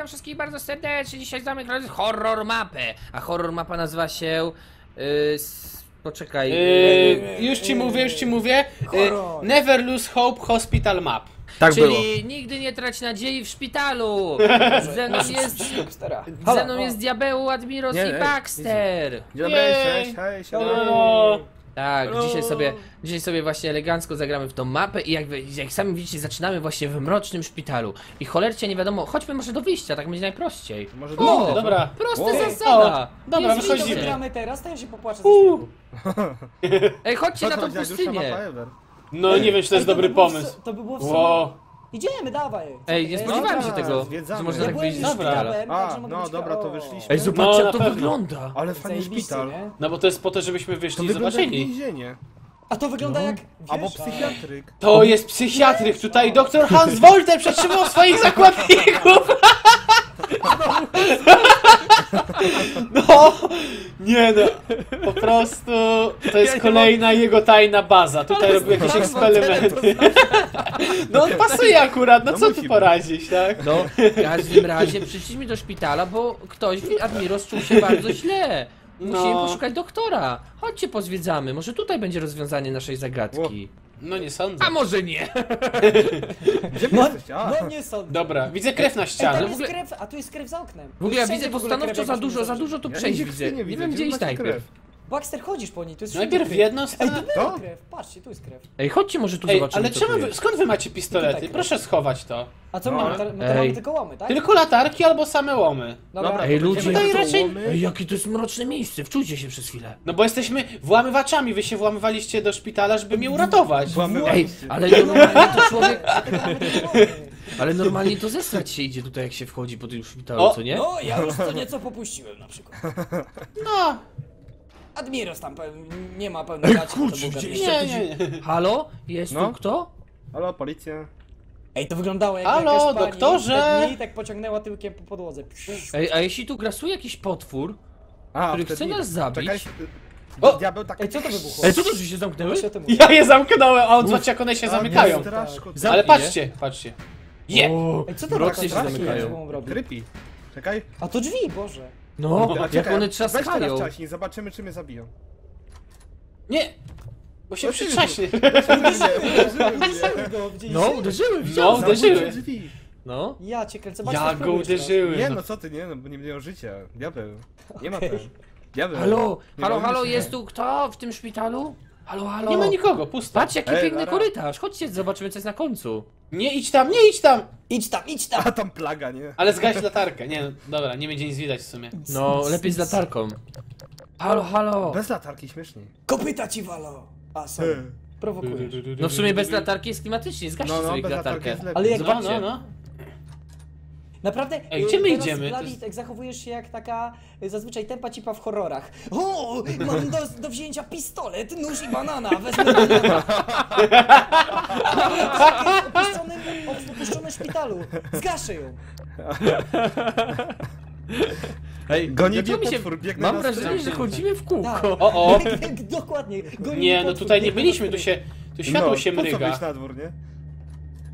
witam wszystkich bardzo serdecznie. Dzisiaj znamy horror mapę. A horror mapa nazywa się. Yy, s, poczekaj. Yy, już ci mówię, już ci mówię. Yy, Horror. never lose hope hospital map. Tak czyli było. nigdy nie trać nadziei w szpitalu. Ze mną jest. Ze mną jest diabeł, Admiros Nie, i Baxter. Dzień dobry, Jej. cześć, hej, siadaj. No, Tak, Hello. dzisiaj sobie, dzisiaj sobie właśnie elegancko zagramy w tą mapę i jak, wy- jak sami widzicie, zaczynamy właśnie w mrocznym szpitalu. I cholercie nie wiadomo, chodźmy może do wyjścia, tak będzie najprościej. Może O, do dobra. Prosta Wow. zasada. O, dobra, Jest wychodzimy. Gramy teraz, to ja się popłaczę Uuu. ze śmiechu. Ej, chodźcie na tą pustynię. No nie wiem, czy to jest Ej, dobry było w pomysł. To by było w sumie... Wow. Idziemy, dawaj. Ej, nie spodziewałem się tego, zwiedzamy. że można Ja tak byłem wyjść już z Dobra. szpitala. szpitalem, A, także mogę no być dobra, to o. wyszliśmy. Ej, zobaczcie No, jak na to pewno. wygląda. Ale fajny Zajebiście, szpital. nie? No bo to jest po to, żebyśmy To wyszli i wygląda jak zobaczyli. więzienie. A to wygląda jak... Albo wiesz, psychiatryk. To jest psychiatryk, tutaj doktor Hans Wolter przetrzymał swoich zakładników. No, nie no, po prostu to jest kolejna jego tajna baza. Tutaj robił jakieś eksperymenty. No on pasuje akurat, no No co tu być. poradzić, tak? No, w każdym razie przyszliśmy do szpitala, bo ktoś, Admiros, czuł się bardzo źle. Musimy No. poszukać doktora. Chodźcie pozwiedzamy, może tutaj będzie rozwiązanie naszej zagadki. No nie sądzę. A może nie? Gdzie wy No, jesteście? A, no nie sądzę. Dobra, widzę krew na Ej, ścianie. tam jest ogóle- krew, a tu jest krew za oknem. W ogóle ja Wszędzie widzę w ogóle postanowczo krew, za jak dużo, nie za dużo tu ja przejść widzę. krwi Nie widzę. wiem gdzie Gdzie iść macie najpierw. krew? Baxter, chodzisz po niej, tu jest Najpierw w jedną krew. Ej, tu była To? krew, patrzcie, tu jest krew. Ej, chodźcie może tu Ej, zobaczymy ale co czemu tu wy, jest. skąd wy macie pistolety? Krew. Proszę schować to. A co No. mamy? My to Ej. mamy tylko łomy, tak? Tylko latarki albo same łomy. Dobra. Dobra, Ej, to ludzie, tutaj to raczej-. Ej, jakie to jest mroczne miejsce, wczujcie się przez chwilę. No bo jesteśmy włamywaczami, wy się włamywaliście do szpitala, żeby mnie uratować. Włamywaliście. Ej, ale normalnie to człowiek... Ale normalnie to zesrać się idzie tutaj jak się wchodzi po tym szpitalu, O, co nie? No, ja już co nieco popuściłem na przykład. No, Admiros tam peł... nie ma pełnej gaci, bo to był gdzie- nie, nie, nie. Halo? Jest No. tu kto? Halo, policja. Ej, to wyglądało jak Halo, jakaś pani doktorze? Tak pociągnęła tyłkiem po podłodze. Ej, a jeśli tu grasuje jakiś potwór? A, Który wtedy chce nie. nas zabić? Czekaj, O! diabeł tak... Ej, co to wybuchło? Ej, co to, że się zamknęły? Właśnie o tym mówię. Ja je zamknąłem, a on zobaczcie jak one się A, zamykają. nie, straszko. Za- Ale patrzcie, patrzcie. Je! O, Ej, co to mrocznie taka się strasznie zamykają. jest, robi? Creepy. Czekaj. A to drzwi, Boże. No, A jak one Weź trzaskają. wcześniej, zobaczymy czy mnie zabiją. Nie! Bo się przytrzaśnie. Uderzyłem mnie. Go? No, uderzyły, No, widziałem. uderzyły. Drzwi. No. Ja cię kręcę, Ja tak go teraz. uderzyłem. Nie no, co ty, nie no, bo nie mają życia. Diabeł. Nie ma ten. Diabeł. Halo, Nie halo, halo, się. jest tu kto w tym szpitalu? Halo, halo. Nie ma nikogo, pusto. Patrz jaki Ej, piękny Lara. korytarz. Chodźcie, zobaczymy co jest na końcu. Nie idź tam, nie idź tam! Idź tam, idź tam! A tam plaga, nie? Ale zgaś latarkę. Nie, no, dobra, nie będzie nic widać w sumie. No, lepiej z latarką. Halo, halo. Bez latarki śmieszniej. Kopyta ci walo! A, sorry. Prowokujesz. No w sumie bez latarki jest klimatycznie, zgaście No, no, sobie bez latarki latarkę. jest lepiej. Ale jak- Zobaczcie. no, no. Naprawdę, Ej, gdzie my teraz, idziemy? Bladi, jest- tak zachowujesz się jak taka y, zazwyczaj tempa cipa w horrorach. O, mam do, do wzięcia pistolet, nóż i banana, wezmę banana. Tak jest w opuszczonym, szpitalu. Zgaszę ją. Ej, Goni mnie mi się... potwór, biegnę Mam wrażenie, że chodzimy w Tak. kółko. O, o. Dokładnie. goni Nie, no tutaj nie byliśmy, tu się... Tu światło no, się po co mryga. na dwór, nie?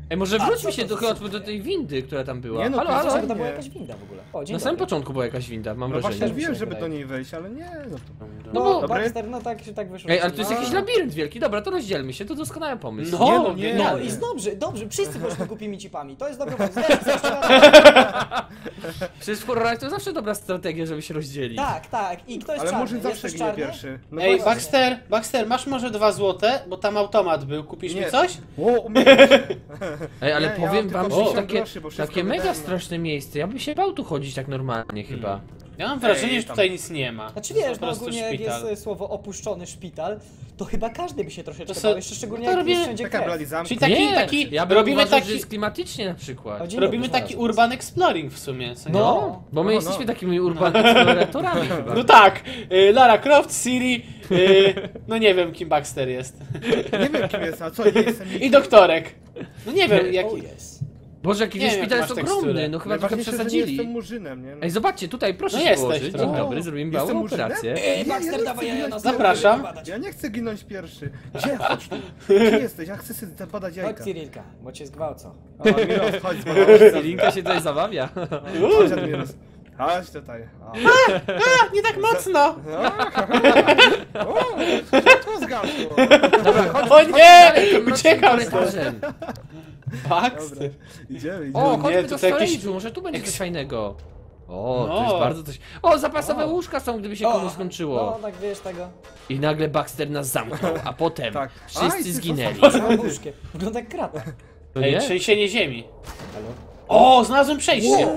Ej, może A, wróćmy co się to do, do tej windy, która tam była. Nie no, halo, halo. Nie. była jakaś winda w ogóle. O, dzień Na samym dobry. początku była jakaś winda, mam No wrażenie. właśnie się wiem, żeby do niej wejść, ale nie, no to... No, No bo- Dobry? Baxter, no tak, tak wyszło. Ej, ale to jest No. jakiś labirynt wielki. Dobra, to rozdzielmy się, to doskonały pomysł. No, Nie, no, nie. No i dobrze, dobrze, wszyscy bądźmy głupimi cipami. To jest dobry pomysł. Zaczynamy. Przecież w horrorach to zawsze dobra strategia, żeby się rozdzielić. Tak, tak. I kto jest Ale czarny? Murzyn zawsze Jesteś ginie czarny? pierwszy. No Ej, właśnie. Baxter, Baxter, masz może dwa złote? Bo tam automat był, kupisz mi Nie. coś? Się. Ej, ale Nie, ja powiem mam wam, tylko że 50 takie, groszy, bo wszystko takie mega wydałem. straszne miejsce. Ja bym się bał tu chodzić tak normalnie chyba. Ja mam wrażenie, Ej, że tam- tutaj nic nie ma. Znaczy To jest wiesz, po no prostu ogólnie jak szpital. jest e, słowo opuszczony szpital, to chyba każdy by się troszeczkę To se- bał, jeszcze szczególnie to jak robimy- jest wszędzie krew. Czyli taki, nie, taki, ja bym robimy uważał, taki, że jest klimatycznie na przykład. Robimy taki znalazłem. urban exploring w sumie, co nie? No. No, bo my No, jesteśmy no. takimi urban exploratorami chyba. No tak, y, Lara Croft, Siri, y, no nie wiem kim Baxter jest. Nie wiem kim jest, a co, nie jestem I doktorek. No nie wiem, O jaki... jest. Boże, jaki Nie szpital jest ogromny, no chyba trochę Najważniejsze, że nie przesadzili. jestem murzynem, nie? No. Ej, zobaczcie, tutaj proszę No się jesteś położyć. trochę. Dzień dobry, zrobimy małą operację. Ej, Ja Baxter, nie dawaj, chcę ja ginąć. na Zapraszam. Ja nie chcę ginąć pierwszy. Gdzie? Chodź tu. Gdzie jesteś? Ja chcę sobie zabadać Chodź jajka. Cyrilka, bo cię zgwałcą. O, Admiros, chodź. Linka się tutaj zabawia. Chodź, Admiros. Chodź tutaj. O. Nie tak mocno! O, światło zgasło. Dobra, chodź, O nie! Uciekam mrocznym korytarzem. Baxter. Idziemy, idziemy. O, nie, chodźmy do tutaj storage'u, może tu będzie coś fajnego. O, to No. jest bardzo coś... O, zapasowe łóżka są, gdyby się komuś skończyło. No, tak wiesz tego. I nagle Baxter nas zamknął, a potem Tak. Aj, wszyscy ty zginęli. łóżkiem. Wygląda jak krata. To Ej, nie? trzęsienie ziemi. Halo? O, znalazłem przejście!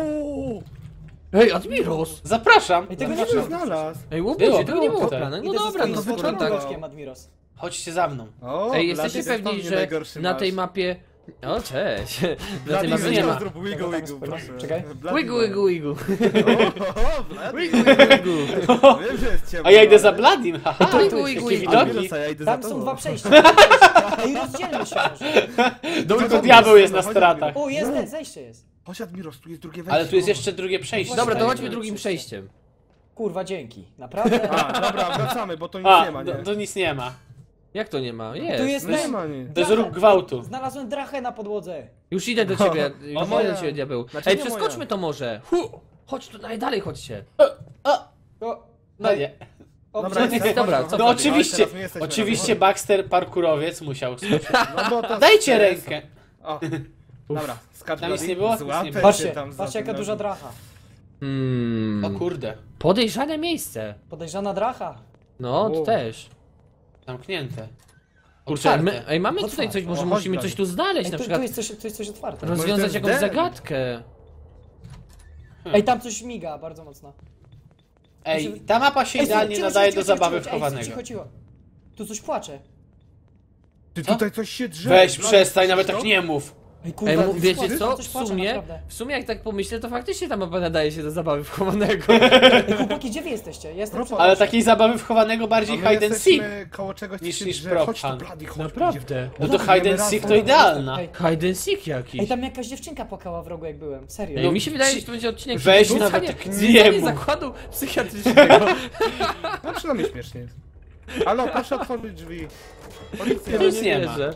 Ej, Admiros! Zapraszam. Ej, tego nie było. znalazł? Ej, łubucie, Było, tego było nie było w tutaj. planach. No Idę ze dobra, swoim no to złotym wygląda. woreczkiem, Admiros. Chodźcie za mną. O, Ej, Blady jesteście jest pewni, pewnie że najgorszy na masz. tej mapie... O, cześć. Na tej mapie nie ma. Zrób wiggle, Tego tam wiggle, spojrzę. proszę. Czekaj. Blady Wigu, wigu, wigu. O, o, Blady. Wigu, wigu, wigu. Wiem, że jest ciemno. A ja idę za ale- Bladim, haha. Wigu, wigu, Jakie wigu. widoki. Admiros, a ja idę Tam są tobą. dwa przejścia. Ej, rozdzielmy się może. Tylko diabeł jest na stratach. O, jest, zejście jest. Chodź Admiros, tu jest drugie wejście. Ale tu jest jeszcze drugie przejście. Dobra, to chodźmy drugim przejściem. Kurwa, dzięki. Naprawdę? A, dobra, wracamy, bo to nic A, nie ma, to, nie? to nic nie ma. Jak to nie ma? Tu Jest. jest No nie ma nic. To jest róg gwałtu. Znalazłem drachę na podłodze. Już idę do ciebie. Już O, idę moja. do ciebie, diabeł. Znaczy Ej, nie przeskoczmy moja. to może. Hu! Chodź tu, dalej chodźcie. O, O, no nie. o, Dobra, przecież- Dobra, co. No oczywiście, teraz my jesteśmy oczywiście razem. Baxter parkurowiec musiał skoczyć. No bo to Dajcie jest- rękę. O, dobra, skacz Tam nic nie było? Nic nie Patrzcie, tam za patrzcie jaka duża dracha. Hmm. O kurde, Podejrzane miejsce. Podejrzana dracha. No, to Wow. też. zamknięte. Kurczę, ale my, ej, mamy tutaj coś, może O, chodź musimy dalej. coś tu znaleźć, Ej, na tu, przykład tu jest coś, tu jest coś otwarte. Roz- rozwiązać jest jakąś den. zagadkę. Ej, tam coś miga bardzo mocno. Ej, ta mapa się Ej, idealnie cicho, nadaje cicho, do cicho, zabawy cicho, ej, wchowanego. Cicho, cicho. Tu coś płacze. Ty Co? tutaj coś się drze. Weź, Blady, przestań, nawet to? tak nie mów. Ej, kurwa, Ej, mu- wiecie co? Coś W płacze, sumie, naprawdę. w sumie jak tak pomyślę, to faktycznie ta mapa nadaje się do zabawy wchowanego. Ej, chłopaki, gdzie wy jesteście? Jestem przy Ale takiej zabawy wchowanego A bardziej my hide and seek. jesteśmy koło czegoś, niż- niż Chodź tu. Blady, chodź. Naprawdę. No to hide and seek to idealna. Ej, Hide and seek jakiś. ej, tam jakaś dziewczynka płakała w rogu jak byłem, serio. Ej, mi się wydaje, że to będzie odcinek Weź zwiedzanie- nawet tak nie zwiedzanie mów. zakładu psychiatrycznego. No przynajmniej śmiesznie jest. Halo, proszę otworzyć drzwi. Policja. Tu nic nie ma. wierzę.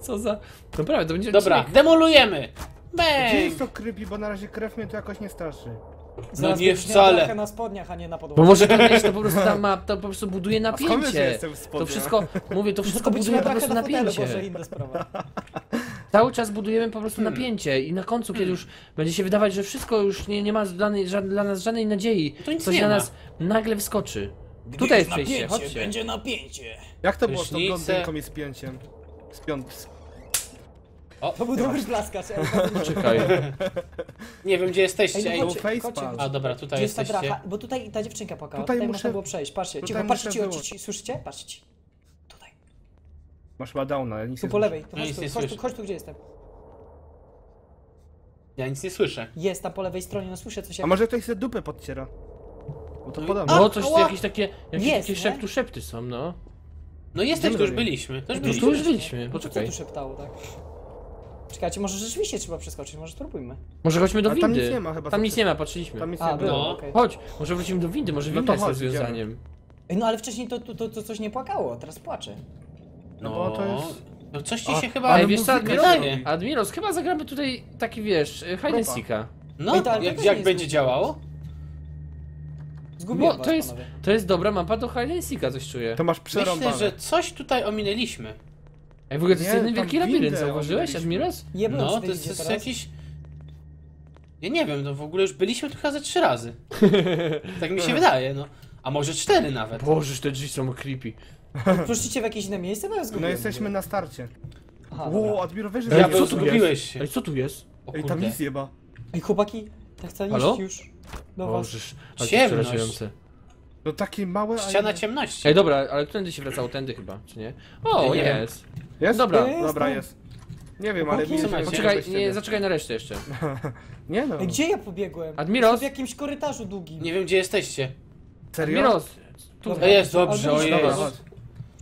Co za... Naprawdę, to będzie Dobra, odcinek. demolujemy. Gdzie Bang! jest to creepy, bo na razie krew mnie to jakoś nie straszy. Zaraz nie wcale. na spodniach, a nie na Bo podłodze. może to wiesz, to po prostu ta map, to po prostu buduje skąd wiesz, że napięcie. jestem w spodniach? To wszystko, mówię, to wszystko być buduje po prostu na fotelu, napięcie. Inna sprawa. Cały czas budujemy po prostu Hmm. napięcie i na końcu, kiedy już będzie się wydawać, że wszystko już nie, nie ma dla, dla nas żadnej nadziei, To nic coś nie na ma. nas nagle wskoczy. Tutaj jest przejście, chodźcie. będzie napięcie. Jak to było z tą Prysznice. blondynką i z pięciem? Z piąt... To był dobry blaskacz. ej. Czekaj. Nie wiem gdzie jesteście. Ej, no Był chodźcie, facepalm. chodźcie. A dobra, tutaj Gdzie jest ta jesteście. dracha? Bo tutaj ta dziewczynka płakała, Tutaj tutaj, muszę- można było przejść. Patrzcie, tutaj cicho, muszę patrzcie, cicho, wyłączyć. ci, słyszycie? Patrzcie ci. Tutaj, Masz chyba downa, ale nic tu nie po słyszę. lewej, to No chodź tu, chodź tu, słyszę. chodź tu, gdzie jestem. Ja nic nie słyszę. Jest tam po lewej stronie, no słyszę coś A jak... może ktoś sobie dupę podciera? Bo to No i- podobne. No, coś, jakieś takie, jakieś Jest, takie nie? szeptu szepty są, no. No jesteś, tu już byliśmy. To już Tu już byliśmy. byliśmy, No to co poczekaj. tu szeptało, tak? Czekajcie, może rzeczywiście trzeba przeskoczyć, może spróbujmy. Może chodźmy do Ale tam windy. nic nie ma chyba, Tam co nic ty- nie ma, patrzyliśmy. Tam nic A, nie było, było. No. okej. Chodź, może wrócimy do windy, może No winda to jest chodź, rozwiązaniem. Ej, no ale wcześniej to, to, to, to coś nie płakało, teraz płacze. No bo to jest... No coś ci A, się chyba ale wiesz co, muzyka Admiros, chyba zagramy tutaj taki, wiesz, hide and seeka. No, Ej, to- ale to jak, jak będzie działało? Zgubiłem Bo was, to jest, panowie. to jest dobra mapa do hide and seeka, coś czuję. To masz Myślę, przerąbane. że coś tutaj ominęliśmy. Ej, w ogóle to jest Nie, jeden tam wielki labirynt, windę zauważyłeś, ominęliśmy. Admiros? Nie byłem No, to jest, to jest jakiś... Ja nie wiem, no w ogóle już byliśmy tu chyba ze trzy razy. tak mi się wydaje, no. A może cztery nawet. Bożeż, te drzwi są creepy. Poszliście w jakieś inne miejsce, bo ja zgubiłem. No jesteśmy na starcie. Aha, dobra. Ło, Admiro, wiesz, że Ej, Ja co był, tu jest? zgubiłeś się. Ej, co tu jest? O Ej, tam kurde. nic jeba. Ej, chłopaki, tak chcę Halo? iść już ale to Ciemność. przerażające. No takie małe, a... Ściana ciemności. Ej, dobra, ale którędy się wracało? Tędy chyba, czy nie? O, Nie wiem. jest. Jest? Dobra. Jest, Dobra, jest. Nie wiem, ale Chłopaki, macie? Poczekaj, bez nie, ciebie. zaczekaj na resztę jeszcze. Nie no. Ej, gdzie ja pobiegłem? Admiros? W jakimś korytarzu długim. Nie wiem, gdzie jesteście. Serio? Admiros, tu. Dobra. To jest dobrze, ojej. Dobra, Jezus. chodź.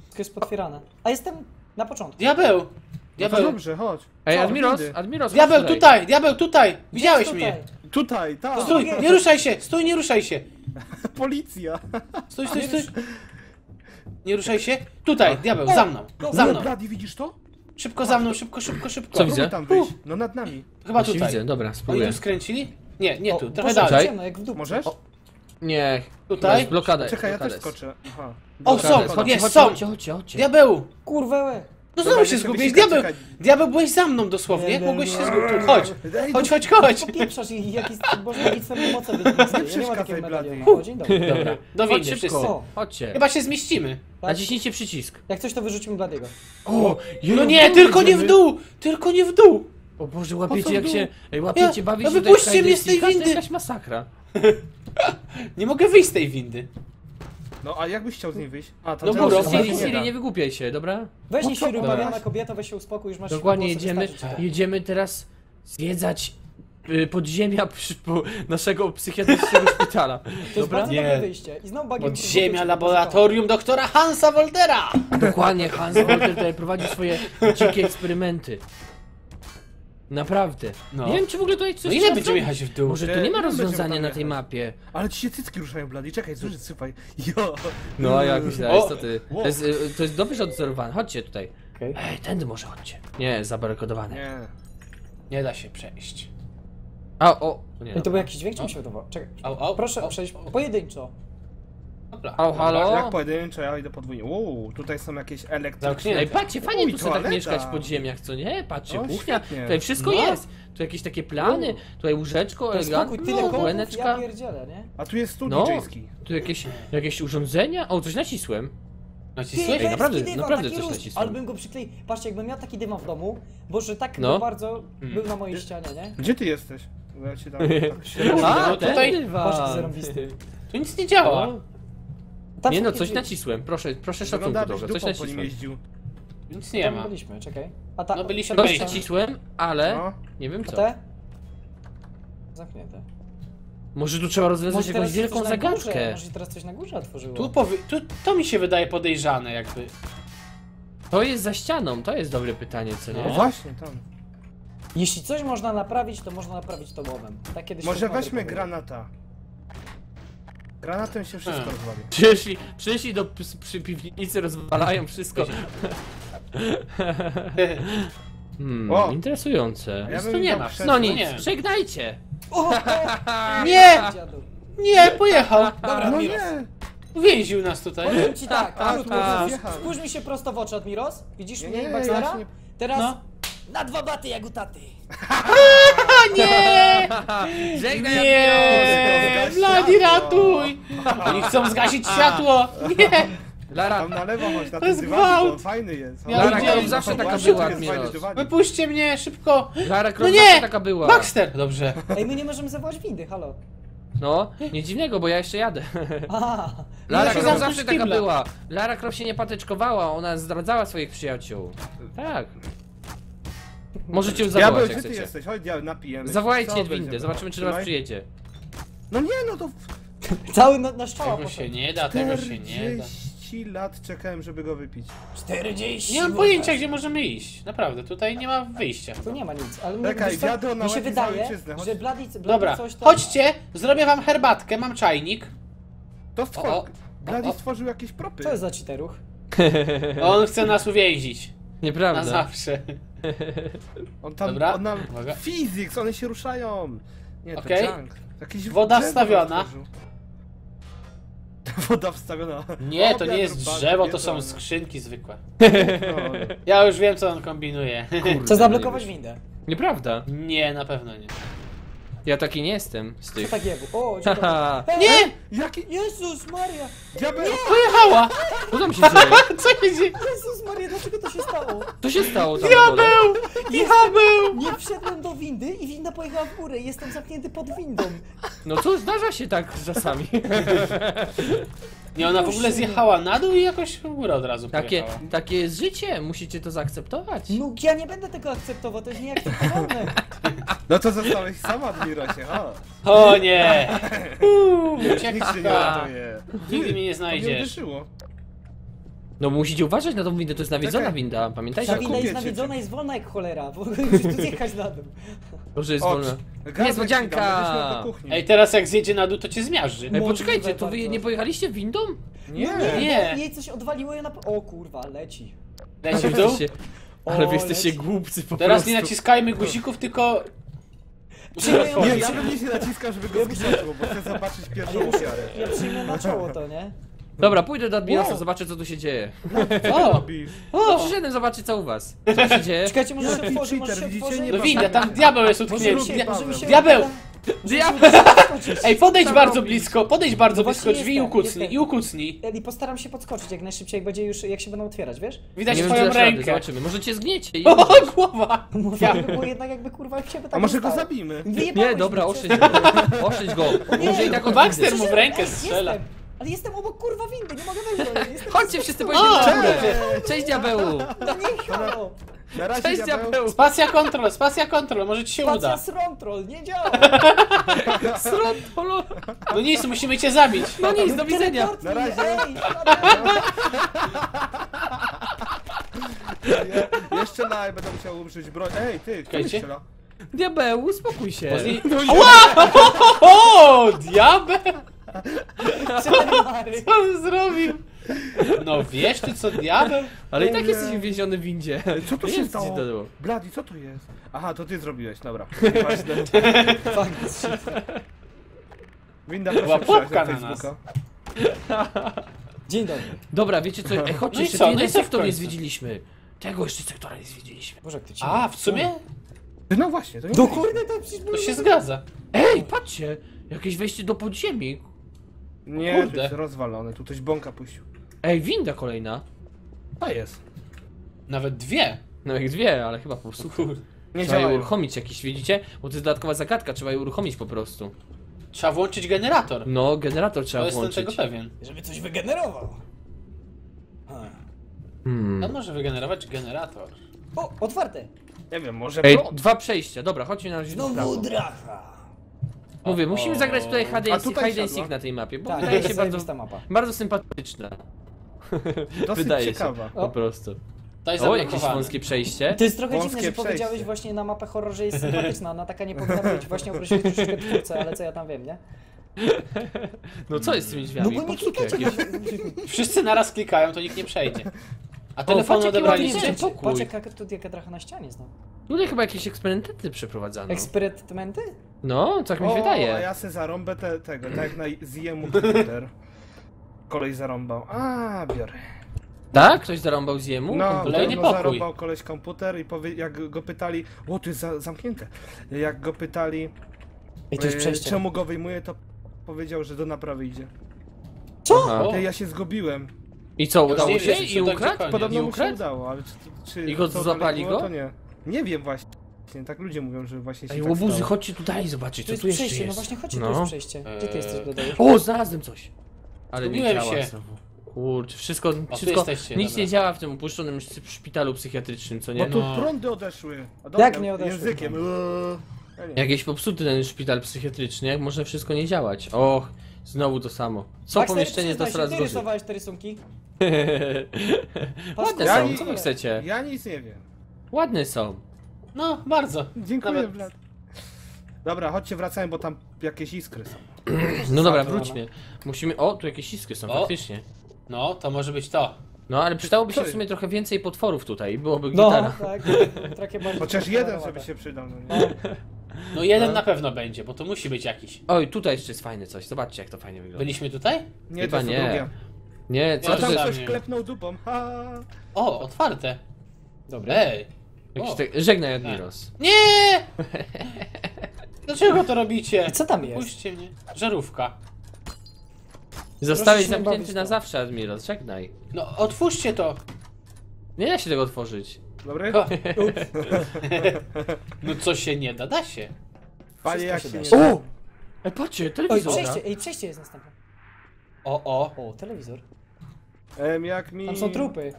Wszystko jest potwierane. A jestem na początku. Diabeł! No to Diabeł, dobrze, chodź. Ej, Co, Admiros, windy? Admiros, diabeł tutaj, diabeł tutaj! Widziałeś Jest mnie! tutaj. Tutaj, tak. Stój, nie ruszaj się! Stój, nie ruszaj się! Policja. Stój, stój, stój! Nie ruszaj się! Tutaj, diabeł, za mną! Za mną! Blady, widzisz to? Szybko za mną, szybko, szybko, szybko! Co widzę? Tam wyjść. No nad nami. Chyba Właśnie tutaj. widzę, dobra, Oni spróbuję. tu skręcili? Nie, nie tu, trochę dalej. ciemno, jak w dupce. Możesz? O, Nie, Tutaj? blokadę. Czekaj, ja też skoczę. Aha. O, są, chodź. Chodźcie, jest, chodźcie, są! chodźcie, chodźcie, chodźcie. Diabeł! Kurwę łe. No znowu się zgubiłeś, diabeł! Diabeł, byłeś za mną dosłownie, Nie, jak mogłeś się zgubić? Chodź! Chodź, no- chodź, chodź! Popieprzasz i jakiś, można jakiś swoje moce. Ja nie ma takiego medalionu. Dzień dobry. Dobra, do windy wszyscy. chodźcie. Chyba się zmieścimy. Naciśnijcie przycisk. Jak coś to wyrzucimy Bladiego. O, No nie, tylko nie w dół! Tylko nie w dół! O Boże, łapiecie jak się... łapiecie bawić no się wypuśćcie mnie z tej To windy. jakaś masakra. Nie mogę wyjść z tej windy. No a jak byś chciał z niej wyjść? A, to No teraz się Siri, nie Siri, da. nie wygłupiaj się, dobra? Weź nie No świruj, Dobra. Kobieto, weź się uspokój, już masz Dokładnie, głosy jedziemy, wystarczy. jedziemy teraz zwiedzać y, podziemia przy, po, naszego psychiatrycznego szpitala. To jest Dobra? bardzo Nie. dobre wyjście. I znowu bagiem Podziemia laboratorium doktora Hansa Woldera! Dokładnie, Hans Wolter tutaj prowadzi swoje dzikie eksperymenty. Naprawdę. No. Nie wiem, czy w ogóle tutaj coś No ile trzeba będziemy zrobić. jechać w dół? Może tu nie ma nie będziemy rozwiązania tam na tej jechać. mapie. Ale ci się cycki ruszają, Blady. Czekaj, słuchaj, sypaj. Jo. No a jak myślałeś, co ty? To jest, y, to jest dobrze odwzorowane. Chodźcie tutaj. Okej. Ej, tędy może chodźcie. Nie, zabarykodowane. Nie. Nie da się przejść. A, o. Nie, I to był jakiś dźwięk, czy mi się wydawało? Czekaj. Au, au, Proszę au, przejść au. pojedynczo. Dobra. Au, halo? Jak pojedynczo, ja idę podwójnie. Uuu, tutaj są jakieś elektryczne... Ej, patrzcie, fajnie Uj, tu sobie tak toaleta. mieszkać w podziemiach, co nie? Patrzcie, O, kuchnia, świetnie. tutaj wszystko No. jest. Tu jakieś takie plany, tutaj łóżeczko, To spokój, elegancko, tyle no, kołów, łeneczka. ja pierdzielę, nie? A tu jest stół No. DJ-ski. Tu jakieś, jakieś urządzenia? O, coś nacisłem. Nacisłeś? Ej, naprawdę- dywan, naprawdę taki coś róż. Ale bym go przykleił. Patrzcie, jakbym miał taki dywan w domu, bo że tak No. bardzo był na mojej ścianie, nie? Gdzie ty jesteś? Bo Ja cię tam tak się... A, no ten tutaj- dywan. Patrz, zarąbisty. Tu nic nie działa. Tam Nie no, coś nacisłem, proszę, proszę szacunku byś coś dupą po nim nacisłem. jeździł. Nic nie Tam ma. byliśmy, czekaj. A ta, No byliśmy Coś wejście. nacisłem, ale No. nie wiem A co. te? Zamknięte. Może tu trzeba rozwiązać Może jakąś teraz wielką coś na górze, zagadkę. Może teraz coś na górze otworzyło. Tu, tu to mi się wydaje podejrzane jakby. To jest za ścianą, to jest dobre pytanie, co No nie? właśnie, tam. Jeśli coś można naprawić, to można naprawić to łomem. Tak kiedyś Może weźmy powiedział. granata. Granatem się wszystko Hmm. rozwali. Przyszli, przyszli do ps- przy piwnicy, rozwalają wszystko. Hmm, O! interesujące. A ja tu nie ma. No nie. nic, żegnajcie. O, o, Nie! Nie, pojechał! Dobra, No Admiros. nie! Uwięził nas tutaj. Powiem ci tak, A, krótko, tu spójrz- mi się prosto w oczy, Admiros. Widzisz Nie, mnie nie, i Baxtera? nie- Teraz No. Na dwa baty jak u taty. Nie! Żegnaj, Nie! Bladi, ratuj! Oni chcą zgasić światło! Nie! Lara, Tam na lewo chodź, na To ten jest dywanik, bo gwałt. on fajny jest. Ja Lara widziałem, Croft zawsze taka właśnie, była, to jest fajny Admiros. dywanik. Wypuśćcie mnie, szybko! Lara No Croft nie! zawsze taka była. Baxter! Dobrze. Ej, my nie możemy zawołać windy, halo. No, nie dziwnego, bo ja jeszcze jadę. Aha. Lara się Croft zamknąć zawsze taka była. Lara Croft się nie patyczkowała, ona zdradzała swoich przyjaciół. Tak. Możecie ją Diabeł, zawołać, gdzie jak ty chcecie. jesteś? Chodź, diabeł, napijemy się. Zawołajcie Co będziemy? zobaczymy czy do was Trzymaj. przyjedzie. No nie, no to... Cały na, na szczała Tego się nie da, tego się nie da. 40 lat czekałem, żeby go wypić. 40. Nie mam pojęcia, gdzie możemy iść. Naprawdę, tutaj nie ma wyjścia. Tu nie ma nic, ale Czekaj, wiesz co, wiadomo, na mi się łeb i wydaje, ojczyznę, chodź. że Blady, Blady Dobra, coś tam... chodźcie, zrobię wam herbatkę, mam czajnik. To O, stworzył... o, Gladi o. stworzył jakieś propy. Co jest za cheateruch? On chce nas uwięzić. Na Nieprawda. zawsze. On tam, Dobra, on nam... uwaga. Physics, one się ruszają. Nie, to Okej. junk. Jakiś Woda drzewo wstawiona. otworzył. Woda wstawiona. Nie, to nie jest drzewo, to są skrzynki zwykłe. No, Ja już wiem, co on kombinuje. Chcę zablokować windę. Nieprawda. Nie, na pewno nie. Ja taki nie jestem z Co tych. takiego? O, dzień dobry. Haha. Ej, Nie! Jaki Jezus Maria! diabeł? Pojechała! Co tam się dzieje? Co się dzieje? Jezus dlaczego to się stało? Co się stało tam na dole? Diabeł! Diabeł! Nie wszedłem do windy i winda pojechała w górę. Jestem zamknięty pod windą. No co, zdarza się tak czasami. Nie, ona w ogóle zjechała na dół i jakoś w górę od razu Takie, pojechała. takie jest życie, musicie to zaakceptować. No ja nie będę tego akceptował, to jest nieakceptowalne. No to zostałeś sama, Admirosie, o. O nie! Uuu, Nikt się nie Uciekła! ratuje. Nigdy mnie nie To mnie znajdziesz. uderzyło. No musicie uważać na tą windę, to jest nawiedzona Czekaj. winda, pamiętajcie? Ta winda kupię jest cię. nawiedzona, jest wolna jak cholera. Ogóle musisz tu zjechać na dół. Może jest O, wolna. gazek Niespodzianka! ci dam, będziesz miał do kuchni. Ej, teraz jak zjedzie na dół, to cię zmiażdży. Ej, Możliwe poczekajcie, to wy bardzo. nie pojechaliście windą? Nie, No nie, Nie. bo jej coś odwaliło i na... O kurwa, leci. Leci w dół. jesteście- Ale wy jesteście leci. głupcy po Teraz prostu. nie naciskajmy guzików, tylko... Nie, ja, bym nie się naciskam, żeby go zgniotło, bo chcę zobaczyć pierwszą ofiarę. ja przyjmę na czoło to, nie? Dobra, pójdę do Admirosa, Wow. zobaczę co tu się dzieje. O! Robisz. No przyszedłem zobaczyć co u was. Co tu się dzieje? Czekajcie, może się Jaki otworzy, może się widzicie? otworzy. Nie No winda, tam diabeł jest Możemy utknięty. się, Dia- możemy się... Diabeł! Diabeł! Ej, podejdź Co bardzo robisz? blisko, podejdź bardzo No blisko drzwi i jestem, ukucnij, jestem. i ukucnij. I postaram się podskoczyć jak najszybciej, jak będzie już, jak się będą otwierać, wiesz? Widać nie wiem, czy twoją dasz rady, rękę. zobaczymy. Może cię zgniecie i... O, głowa! Może by było jednak jakby kurwa jak się by tak A może go stało. zabijmy? Wyjebałeś Nie, dobra, mnie, oszczędź go. Oszczędź go. Może i tak Baxter windy. mu w rękę Ej, strzela. Jestem, ale jestem obok kurwa windy, nie mogę wejść do niej. Jestem Chodźcie wszyscy O, pojedziemy na górę. cześć. Cześć diabeł. No nie! Na razie Cześć diabeł. Spacja kontrol, spacja kontrol, może ci się Spacja uda. srontrol, nie działa! Srotolo. No nic, musimy cię zabić. No nic, do widzenia. Teleport Na mnie, razie. Ej, Ja, jeszcze na będę musiał użyć broń. Ej, ty, kto mi Czekajcie. strzela? Diabeł, uspokój się. Pozni- Ała! Diabeł! Co on zrobił? No wiesz ty co, diabeł? Ale i tak jesteś uwięziony w windzie. Co tu Nie się stało? to. Bladi, co to jest? Aha, to ty zrobiłeś, dobra. Winda proszę Była pułapka na na nas. Dzień dobry. Dobra, wiecie co? Ej, chodźcie, No i jeszcze co? jeden No i co w sektor nie końcu? zwiedziliśmy. Tego jeszcze sektora nie zwiedziliśmy. Boże, jak ty ci A, w sumie? No właśnie, to nie Do kurde, to przecież To się zgadza. Ej, patrzcie! Jakieś wejście do podziemi. Nie, to Kurde. jest rozwalone, tu ktoś bąka puścił. Ej, winda kolejna. To jest. Nawet dwie. No jak dwie, ale chyba po prostu. Nie Trzeba je uruchomić jakieś, widzicie? Bo to jest dodatkowa zagadka, trzeba je uruchomić po prostu. Trzeba włączyć generator. No, generator trzeba To jestem włączyć. tego pewien. Żeby coś wygenerował. A. Hmm. A może wygenerować generator? O, otwarte. Nie wiem, może Ej, prąd? dwa przejścia, dobra, chodźcie na razie w Znowu prawo. dracha. Mówię, musimy zagrać tutaj hide A tutaj hide and siadła. seek na tej mapie, bo Tak, wydaje to się jest bardzo, zajebista mapa. bardzo sympatyczna. Dosyć wydaje się. ciekawa. Po prostu. To jest O, jakieś zablokowane. wąskie przejście. To jest trochę Wąskie dziwne, że powiedziałeś przejście. właśnie na mapę horror, że jest sympatyczna. Ona taka nie powinna być. Właśnie określić troszeczkę twórcę, ale co ja tam wiem, nie? No co jest z tymi No drzwiami? bo nie Popsute klikacie jakieś. na... Wszyscy naraz klikają, to nikt nie przejdzie. A jaki odebraliście? ładny Patrz, jaka tu jaka dracha na ścianie znowu. Tutaj chyba jakieś eksperymenty przeprowadzano. Eksperymenty? No, tak mi się O, wydaje. a ja se zarąbę te, tego, tak jak na zjemu komputer. Kolej zarąbał. A, biorę. Tak? Ktoś zarąbał z jemu? No, kolejny no pokój. zarąbał koleś komputer i powie, jak go pytali, o tu jest za, zamknięte, jak go pytali, Ej, to jest e, przejście. czemu go wyjmuje, to powiedział, że do naprawy idzie. Co? Aha. Ja się zgubiłem. I co, Już udało nie się wiem, czy i to ukradł? gdziekolwiek. I Podobno mu się ukradł? udało, ale czy, czy I go co było, go? to nie. Nie wiem właśnie. Tak ludzie mówią, że właśnie się Ej, tak łobuzy, stało. chodźcie tutaj zobaczyć, Tu co jest tu jeszcze przejście, no jest. właśnie chodźcie, tu No. jest przejście. Gdzie ty jesteś, dodajesz? O, znalazłem coś. Ale nie Zgubiłem działa się. znowu. Kurczę, wszystko, tu wszystko jesteście, nic dobra. nie działa w tym upuszczonym sz- szpitalu psychiatrycznym, co Bo nie? tu No. prądy odeszły. A Jak dobra, nie odeszły? Językiem. Eee. Ja nie. Jakieś popsuty ten szpital psychiatryczny, jak może wszystko nie działać? Och, znowu to samo. Co Baxter, pomieszczenie to przyznaj się, coraz ty gorzej. rysowałeś te rysunki? Ładne Ja są, nie- co wy chcecie? Ja nic nie wiem. Ładne są. No, bardzo. Dziękuję, Nawet- Vlad. Dobra, chodźcie, wracamy, bo tam jakieś iskry są. No dobra, wróćmy. Musimy... O, tu jakieś iskry są, O. faktycznie. No, to może być to. No, ale przydałoby się w sumie trochę więcej potworów tutaj, byłoby No, gitara. tak. Bardziej Chociaż jeden sobie się przydał. No nie? No jeden na pewno będzie, bo to musi być jakiś. Oj, tutaj jeszcze jest fajne coś, zobaczcie jak to fajnie wygląda. Byliśmy tutaj? Nie, Chyba nie. drugie. Nie, co Ja to A tam za ktoś klepnął dupą. Ha! O, otwarte. Dobra. Ej. Jakiś O. tak... Żegnaj Admiros. Nie! Dlaczego to robicie? I co tam jest? Puśćcie mnie. Żarówka. Zostałeś się nie zamknięty bawić na to. zawsze, Admiros, żegnaj. No, otwórzcie to. Nie da się tego otworzyć. Dobry? No co się nie da, da się. Panie, jak się Wszystko nie się da. O! Ej, patrzcie, Oj, telewizor. przejście, ej, przejście jest następne. O, o. O, telewizor. Em, jak mi... Tam są trupy.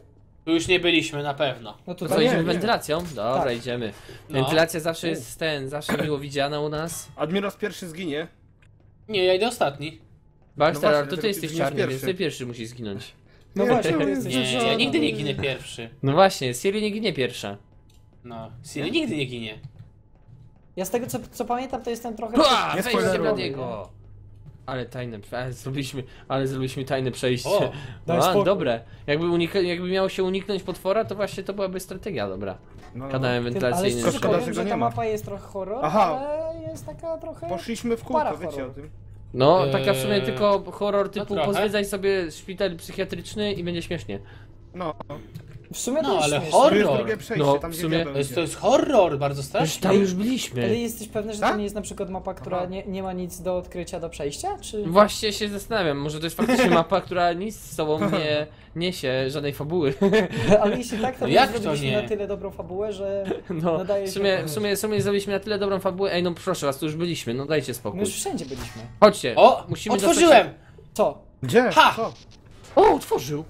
Tu już nie byliśmy na pewno. No To tutaj co, nie, idziemy nie. wentylacją? Dobra, Tak. idziemy. No. Wentylacja zawsze jest ten, zawsze miło widziana u nas. Admiros pierwszy zginie. Nie, ja idę ostatni. Baxter, właśnie, ale to ty dlatego jesteś ty czarny, więc ty pierwszy. musisz zginąć. No Nie, właśnie, ty jest Nie, ja nigdy nie ginę pierwszy. No właśnie, Siri nie ginie pierwsza. No, Siri nigdy nie ginie. Ja z tego co, co pamiętam, to jestem trochę... Pua! Nie Wejście spoileruj. Bladiego! Ale tajne, ale zrobiliśmy, ale zrobiliśmy tajne przejście. O, daj No, spokój. dobre. Jakby, unika, jakby miało się uniknąć potwora, to właśnie to byłaby strategia dobra. No, Kanałem Ty, ale wentylacyjny. szczerze Szkoda, powiem, że że go nie ta ma. mapa jest trochę horror, Aha. ale jest taka trochę... Poszliśmy w kółko, Para wiecie horror. o tym. No, taka w sumie Eee, tylko horror typu trochę. pozwiedzaj sobie szpital psychiatryczny i będzie śmiesznie. No, W sumie to No, jest ale śmieszne. horror. tu jest drugie przejście, No, tam w gdzie sumie- diabeł To jest, idzie. to jest horror, bardzo Przecież straszny. tam już Ale byliśmy. jesteś pewny, że Tak? to nie jest na przykład mapa, która Aha. nie, nie ma nic do odkrycia, do przejścia? Czy... Właśnie się zastanawiam, może to jest faktycznie mapa, która nic z sobą nie niesie, żadnej fabuły. Ale jeśli tak, to No jak to zrobiliśmy nie? na tyle dobrą fabułę, że No, Nadaje w się sumie, w sumie, w sumie zrobiliśmy na tyle dobrą fabułę. Ej, no proszę was, tu już byliśmy, no dajcie my spokój. już wszędzie byliśmy. Chodźcie, O, musimy otworzyłem! Co? Gdzie? Ha! Co? Dostać... O, otworzył!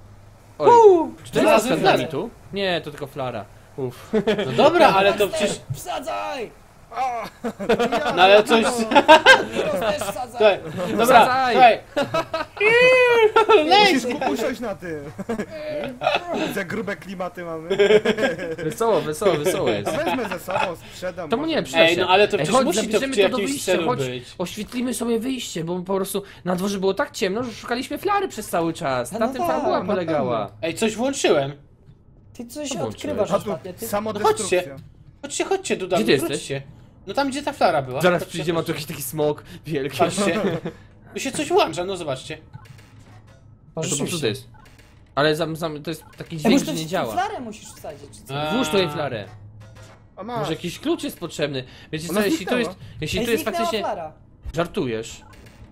Oj, czy to jest Znalazłem z nami flarę. tu? Nie, to tylko flara. Uff. No dobra, ale to przecież... Wsadzaj! No ale coś... Wsadzaj! Słuchaj, Dobra, Wsadzaj. słuchaj. Musisz usiąść na tym. Za grube klimaty mamy. Wesoło, wesoło, wesoło A jest. wezmę ze sobą, sprzedam. To mu nie, przyda Ej, się. no ale to przecież chodź, musi to zabierzemy przy jakimś celu chodź, być. oświetlimy sobie wyjście, bo po prostu na dworze było tak ciemno, że szukaliśmy flary przez cały czas. No Na tym tak, fabuła na polegała. Ej, coś włączyłem. Ty coś Co włączyłeś? odkrywasz A tu ostatnio. Ty... samodestrukcja. Chodźcie, chodźcie, Duda, Gdzie ty jesteś? wróćcie. No tam, gdzie ta flara była. Zaraz przyjdzie, ma tu jakiś taki smok wielki. Patrzcie. Tu się coś włącza, no zobaczcie. No, To po prostu rzeczywiście. jest. Ale zam, zam, to jest taki dźwięk, że to nie działa. flarę musisz wsadzić, czy co? A. Włóż tutaj flarę. A masz. Może jakiś klucz jest potrzebny. Wiecie co, jeśli to jest, jeśli to jest faktycznie... flara. Żartujesz.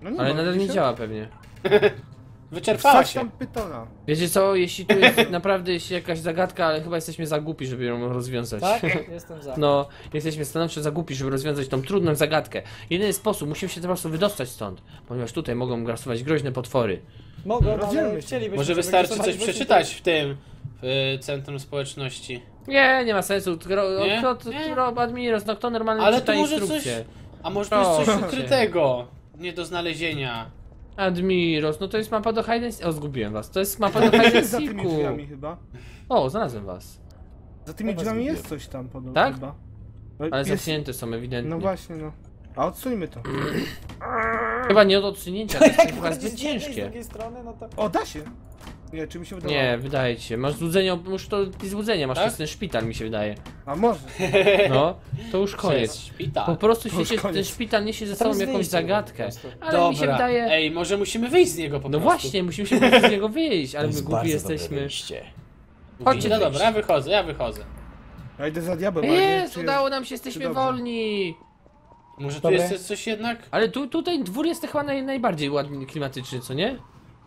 No nie Ale ma, nadal nie działa pewnie. Wyczerpała Wsadź się. tam pytona. Wiecie co, jeśli tu jest naprawdę jeśli jakaś zagadka, ale chyba jesteśmy za głupi, żeby ją rozwiązać. Tak? Jestem za. No, jesteśmy stanowczo za głupi, żeby rozwiązać tą trudną zagadkę. Jedyny sposób, musimy się po prostu wydostać stąd, ponieważ tutaj mogą grasować groźne potwory. Mogą, Rozdzielmy ale się. chcielibyśmy, Może żeby wystarczy coś przeczytać w tym w Centrum Społeczności. Nie, nie ma sensu. Kto, Nie? kto, Nie. kto, Admiros, no kto normalnie Ale czyta to może coś- instrukcje? A może jest coś Proszę. ukrytego? Nie do znalezienia. Admiros, no to jest mapa do hide and O, zgubiłem was. To jest mapa do hide and Za tymi drzwiami chyba. O, znalazłem was. Za tymi Chyba drzwiami jest coś tam podobno Tak? chyba. No, Ale jest... zamknięte są ewidentnie. No właśnie, no. A odsuńmy to. Chyba nie od odsunięcia, to jest Jak chyba zbyt z ciężkie. drugiej strony, no to... O, da się! Nie, czy mi się wydawało? Nie, wydaje ci się. Masz złudzenie, już to złudzenie, masz Tak? to jest ten szpital mi się wydaje. A może. No, to już Jest koniec. szpital. Po prostu To już świecie, ten szpital niesie ze sobą jakąś wyjście zagadkę. prostu. Ale mi się Dobra. wydaje... Ej, może musimy wyjść z niego po No prostu. właśnie, musimy się po prostu z niego wyjść, ale my głupi jesteśmy. Chodźcie, no dobra, ja wychodzę, ja wychodzę. Ja idę za diabłem, ale nie Jest, czy udało nam się, jesteśmy dobrze? wolni. Może tu jest coś jednak? Ale tu, tutaj dwór jest chyba naj, najbardziej ładny, klimatyczny, co nie?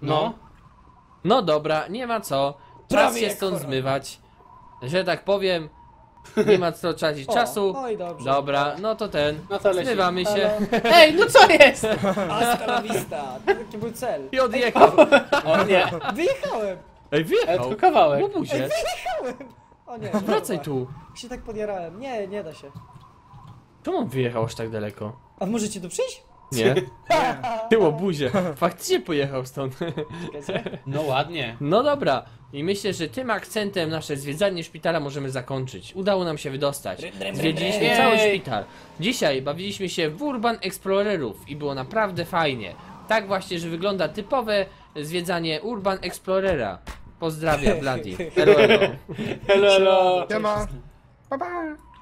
No. No dobra, nie ma co. Czas Prawie się jak stąd zmywać. Że tak powiem, nie ma co tracić O, czasu. No i dobrze. Dobra, no to ten. No to lecimy. Zmywamy się. Ej, no co jest? Hasta la vista. Taki był cel. I odjechał. O nie, Wyjechałem! Ej, ale wyjechał. tylko kawałek. Łobuzie, O nie. wracaj tu. Się tak podjarałem. Nie, nie da się. Czemu on wyjechał aż tak daleko? A możecie tu przyjść? Nie? Ty łobuzie. Faktycznie pojechał stąd. No ładnie. No dobra. I myślę, że tym akcentem nasze zwiedzanie szpitala możemy zakończyć. Udało nam się wydostać. Zwiedziliśmy cały szpital. Dzisiaj bawiliśmy się w Urban Explorerów i było naprawdę fajnie. Tak właśnie, że wygląda typowe zwiedzanie Urban Explorera. Pozdrawiam, Bladi. Elo, elo. Hello, hello. Siema. Pa, pa.